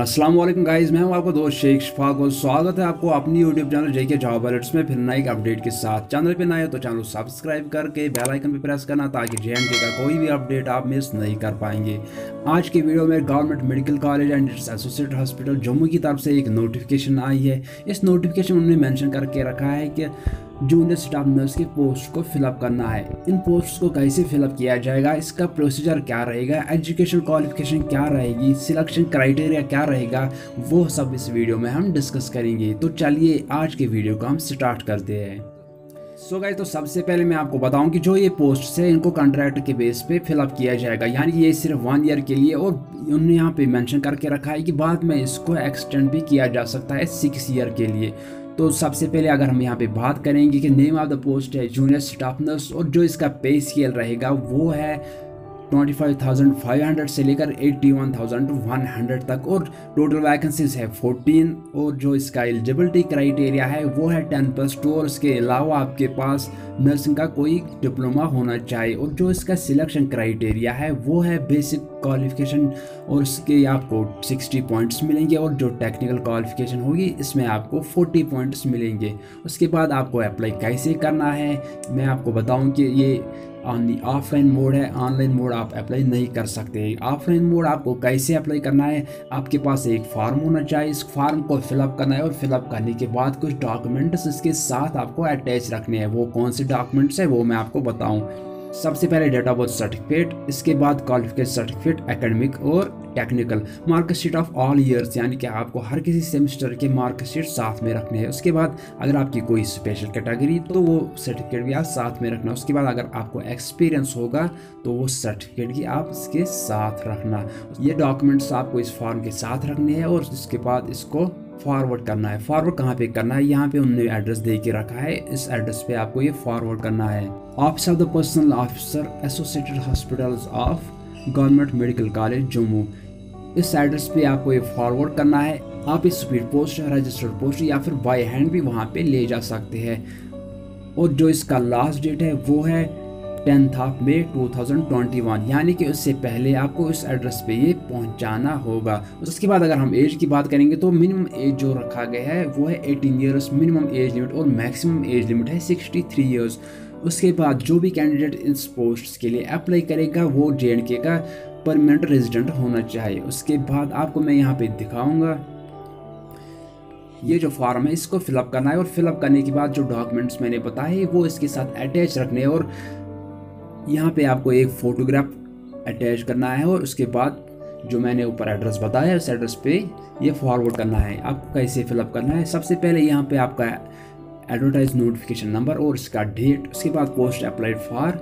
अस्सलाम वालेकुम गाइस मैं हूँ आपको दोस्त शेख शफाक और स्वागत है आपको अपनी YouTube channel JK job alerts में फिर नई अपडेट के साथ। चैनल पे नए हो तो चैनल सब्सक्राइब करके बेल आइकन पे प्रेस करना ताकि जे का कोई भी अपडेट आप मिस नहीं कर पाएँगे। आज की वीडियो में government medical college and its associate hospital Jammu की तरफ़ से एक नोटिफिकेशन आई है। इस नोटिफिकेशन उन्होंने मैंशन करके रखा है कि जूनियर स्टाफ नर्स के पोस्ट को फिलअप करना है। इन पोस्ट को कैसे फिलअप किया जाएगा? इसका प्रोसीजर क्या रहेगा? एजुकेशन क्वालिफिकेशन क्या रहेगी? सिलेक्शन क्राइटेरिया क्या रहेगा? वो सब इस वीडियो में हम डिस्कस करेंगे। तो चलिए, आज के वीडियो को हम स्टार्ट करते हैं। सो so गाइस तो सबसे पहले मैं आपको बताऊँ कि जो ये पोस्ट है, इनको कॉन्ट्रैक्ट के बेस पे फिलअप किया जाएगा। यानी ये सिर्फ़ वन ईयर के लिए और उन्होंने यहाँ पे मेंशन करके रखा है कि बाद में इसको एक्सटेंड भी किया जा सकता है सिक्स ईयर के लिए। तो सबसे पहले अगर हम यहाँ पे बात करेंगे कि नेम ऑफ़ द पोस्ट है जूनियर स्टाफ नर्स और जो इसका पे स्केल रहेगा, वो है 25,500 से लेकर 81,100 तक। और टोटल वैकेंसीज है 14 और जो इसका एलिजिबिलिटी क्राइटेरिया है वो है 10 प्लस टू और इसके अलावा आपके पास नर्सिंग का कोई डिप्लोमा होना चाहिए। और जो इसका सिलेक्शन क्राइटेरिया है वो है बेसिक क्वालिफिकेशन और इसके आपको 60 पॉइंट्स मिलेंगे। और जो टेक्निकल क्वालिफिकेशन होगी इसमें आपको 40 पॉइंट्स मिलेंगे। उसके बाद आपको अप्लाई कैसे करना है मैं आपको बताऊँ कि ये ऑफलाइन मोड है ऑनलाइन मोड आप अप्लाई नहीं कर सकते। ऑफलाइन मोड आपको कैसे अप्लाई करना है? आपके पास एक फॉर्म होना चाहिए। इस फॉर्म को फिलअप करना है और फिलअप करने के बाद कुछ डॉक्यूमेंट्स इसके साथ आपको अटैच रखने हैं। वो कौन से डॉक्यूमेंट्स हैं, वो मैं आपको बताऊँ। सबसे पहले डेट ऑफ़ बर्थ सर्टिफिकेट इसके बाद क्वालिफिकेशन सर्टिफिकेट एकेडमिक और technical marksheet of all years यानी कि आपको हर किसी सेमेस्टर के मार्कशीट साथ में रखने हैं। उसके बाद अगर आपकी कोई स्पेशल कैटेगरी तो वो सर्टिफिकेट भी आप साथ में रखना उसके बाद अगर आपको एक्सपीरियंस होगा तो वो सर्टिफिकेट भी आप इसके साथ रखना। ये डॉक्यूमेंट्स आपको इस फॉर्म के साथ रखने हैं और उसके बाद इसको फॉरवर्ड करना है। फॉरवर्ड कहाँ पे करना है? यहाँ पे उन्होंने एड्रेस दे के रखा है। इस एड्रेस पे आपको ये फॉरवर्ड करना है। Office of the personal officer associated hospitals of government medical college Jammu इस एड्रेस पे आपको ये फॉरवर्ड करना है। आप इस स्पीड पोस्ट रजिस्टर्ड पोस्ट या फिर बाई हैंड भी वहाँ पे ले जा सकते हैं। और जो इसका लास्ट डेट है, वो है टेंथ ऑफ़ मे 2021 यानी कि उससे पहले आपको इस एड्रेस पे ये पहुंचाना होगा। उसके बाद अगर हम एज की बात करेंगे तो मिनिमम एज जो रखा गया है, वो है 18 ईयर्स मिनिमम एज लिमिट और मैक्सिमम एज लिमिट है 63 ईयर्स उसके बाद जो भी कैंडिडेट इस पोस्ट के लिए अप्लाई करेगा, वो जे का परमानेंट रेजिडेंट होना चाहिए। उसके बाद आपको मैं यहाँ पे दिखाऊँगा। ये जो फॉर्म है, इसको फिलअप करना है और फिलअप करने के बाद जो डॉक्यूमेंट्स मैंने बताए, वो इसके साथ अटैच रखने और यहाँ पे आपको एक फ़ोटोग्राफ अटैच करना है और उसके बाद जो मैंने ऊपर एड्रेस बताया उस एड्रेस पे ये फॉरवर्ड करना है। आपको कैसे फिलअप करना है। सबसे पहले यहाँ पे आपका एडवर्टाइज नोटिफिकेशन नंबर और इसका डेट उसके बाद पोस्ट अप्लाइड फॉर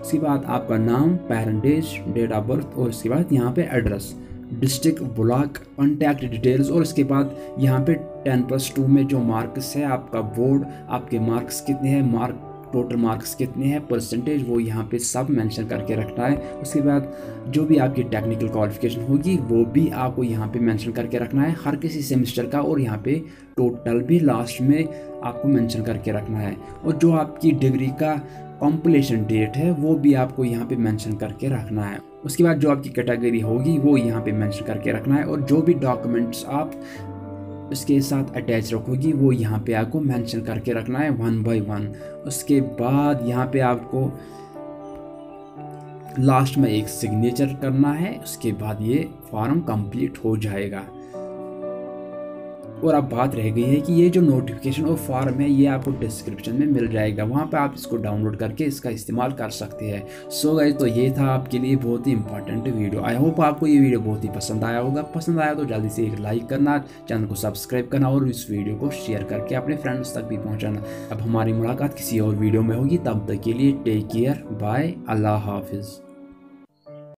उसके बाद आपका नाम पेरेंटेज डेट ऑफ़ बर्थ और उसके बाद यहाँ पे address district block contact details और इसके बाद यहाँ पे टेन प्लस टू में जो मार्क्स है, आपका बोर्ड आपके मार्क्स कितने हैं? मार्क टोटल मार्क्स कितने हैं परसेंटेज वो यहाँ पे सब मेंशन करके रखना है। उसके बाद जो भी आपकी टेक्निकल क्वालिफिकेशन होगी, वो भी आपको यहाँ पे मेंशन करके रखना है। हर किसी सेमेस्टर का और यहाँ पे टोटल भी लास्ट में आपको मेंशन करके रखना है। और जो आपकी डिग्री का कॉम्पलेशन डेट है, वो भी आपको यहाँ पे मेंशन करके रखना है। उसके बाद जो आपकी कैटेगरी होगी, वो यहाँ पे मेंशन करके रखना है। और जो भी डॉक्यूमेंट्स आप उसके साथ अटैच रखोगी, वो यहाँ पे आपको मेंशन करके रखना है वन बाय वन उसके बाद यहाँ पे आपको लास्ट में एक सिग्नेचर करना है, उसके बाद ये फॉर्म कंप्लीट हो जाएगा। और अब बात रह गई है कि ये जो नोटिफिकेशन और फॉर्म है, ये आपको डिस्क्रिप्शन में मिल जाएगा। वहाँ पे आप इसको डाउनलोड करके इसका इस्तेमाल कर सकते हैं। सो गाइज़ तो ये था आपके लिए बहुत ही इंपॉर्टेंट वीडियो आई होप आपको ये वीडियो बहुत ही पसंद आया होगा। पसंद आया तो जल्दी से एक लाइक करना चैनल को सब्सक्राइब करना और इस वीडियो को शेयर करके अपने फ्रेंड्स तक भी पहुँचाना। अब हमारी मुलाकात किसी और वीडियो में होगी। तब तक के लिए टेक केयर बाय अल्लाह हाफिज़।